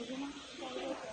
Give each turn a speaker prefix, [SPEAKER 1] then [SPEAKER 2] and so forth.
[SPEAKER 1] Imagina,